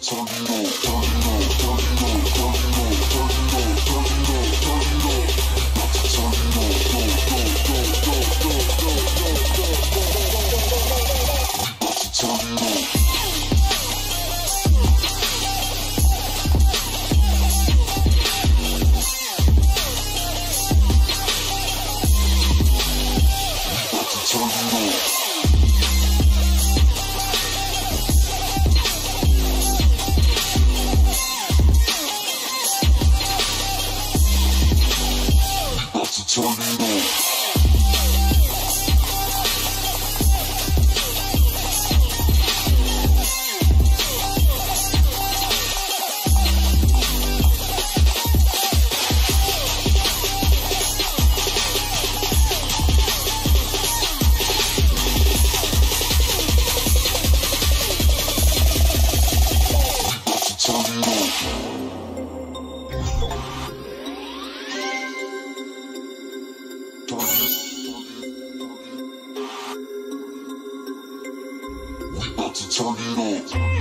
Turn it on. チャンネルつ紡ぎ色